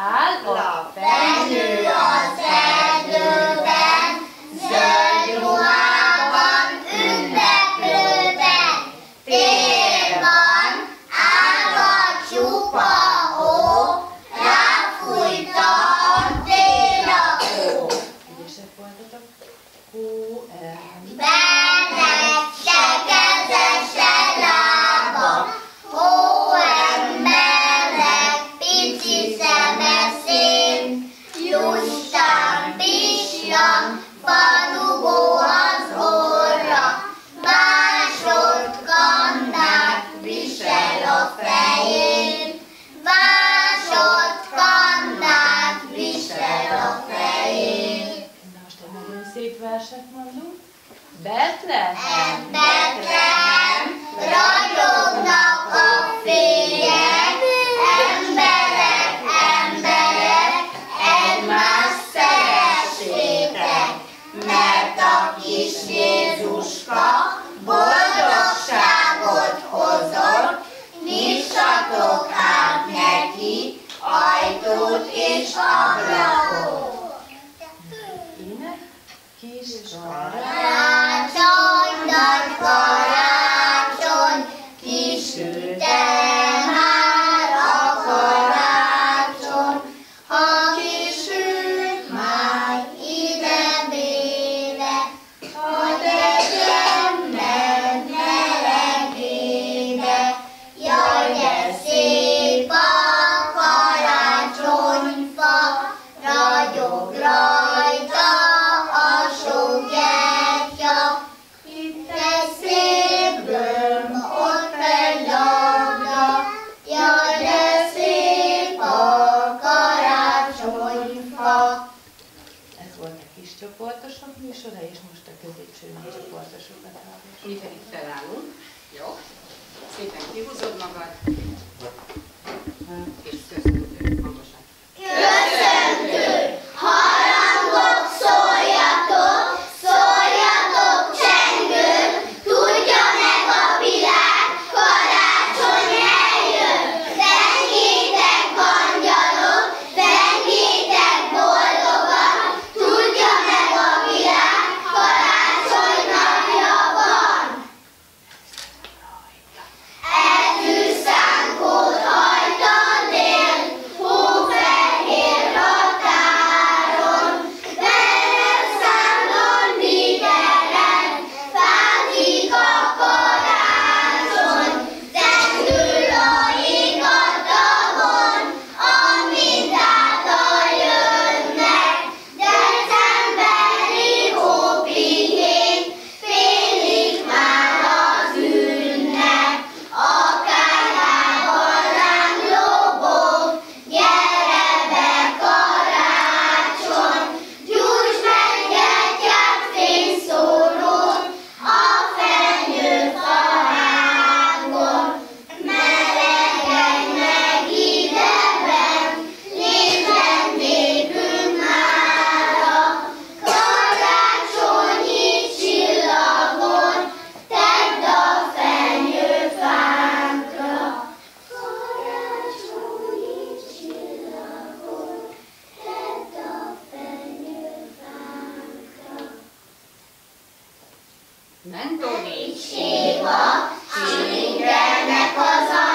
I love. You. verset mondunk. Betlehem, Betlehem, ragyognak a fények, emberek, emberek, egymást szeressétek, mert a kis Jézuska csoportosok műsora, és most a középső csoportosokat hallgatunk. Mi pedig felállunk, jó? Szépen kihúzod magad. mentor. Nincs hiba, az a